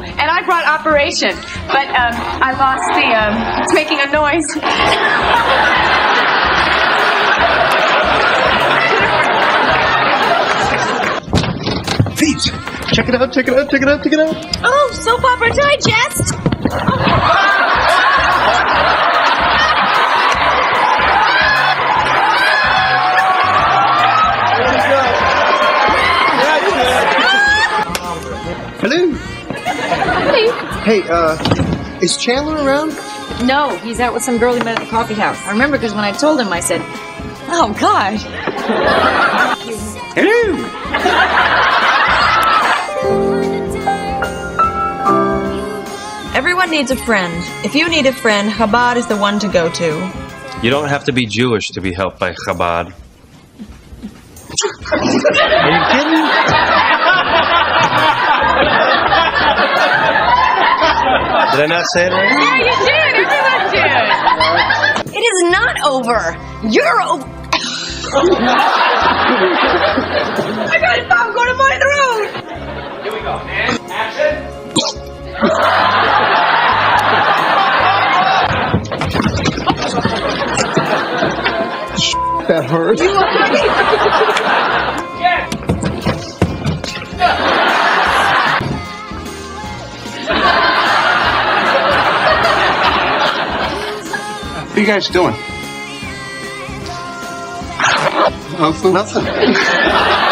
Oh, and I brought Operation, but um, I lost the. Um, it's making a noise. Check it out, check it out, check it out, check it out. Oh, soap opera digest. Hello. Hey, uh, is Chandler around? No, he's out with some girl he met at the coffee house. I remember because when I told him, I said, "Oh God." Hello. Everyone needs a friend. If you need a friend, Chabad is the one to go to. You don't have to be Jewish to be helped by Chabad. Are you kidding? Did I not say it right? Yeah, you did. Everyone did. It is not over. You're over. I gotta stop going to my throat. Here we go, man. Action. that hurt. Are you guys doing? Nothing.